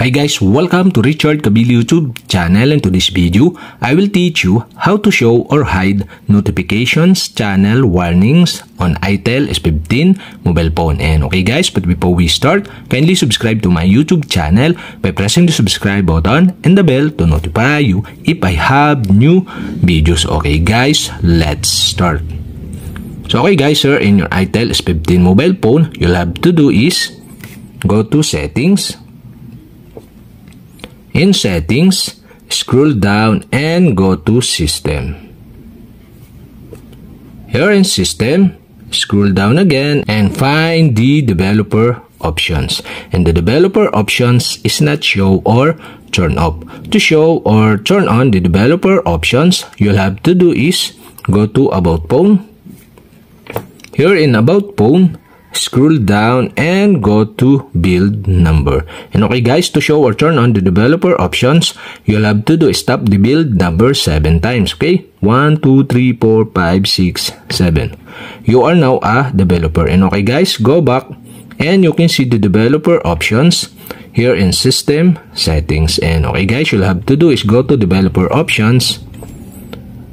Hi guys, welcome to Richard Kabili YouTube channel and to this video, I will teach you how to show or hide notifications, channel warnings on ITEL S15 mobile phone. And okay guys, but before we start, kindly subscribe to my YouTube channel by pressing the subscribe button and the bell to notify you if I have new videos. Okay guys, let's start. So okay guys, sir, in your ITEL S15 mobile phone, you'll have to do is go to settings In Settings, scroll down and go to System. Here in System, scroll down again and find the Developer options. And the developer options is not show or turn off. To show or turn on the developer options, you'll have to do is go to About Phone. Here in About Phone, scroll down and go to build number. And okay guys, to show or turn on the developer options, you'll have to do stop the build number 7 times, okay? 1, 2, 3, 4, 5, 6, 7. You are now a developer. And okay guys, go back and you can see the developer options here in system settings. And okay guys, you'll have to do is go to developer options.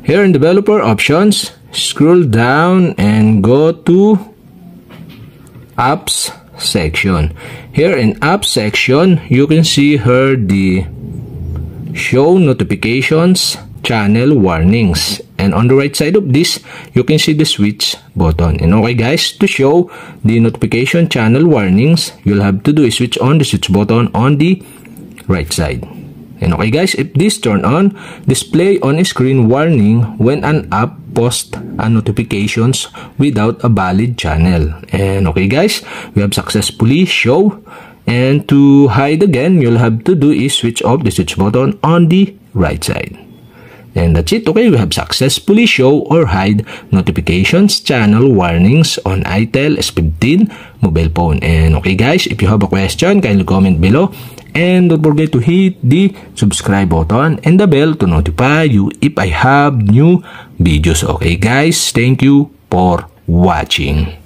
Here in developer options, scroll down and go to apps section. Here in apps section, you can see here the show notifications channel warnings. And on the right side of this you can see the switch button. And okay guys to show the notification channel warnings you'll have to do is switch on the switch button on the right side and okay guys, if this turn on, display on screen warning when an app post a notifications without a valid channel. And okay guys, we have successfully show. And to hide again, you'll have to do is switch off the switch button on the right side. And that's it. Okay, we have successfully show or hide notifications, channel warnings on ITEL S15 mobile phone. And okay guys, if you have a question, kindly comment below. And don't forget to hit the subscribe button and the bell to notify you if I have new videos. Okay guys, thank you for watching.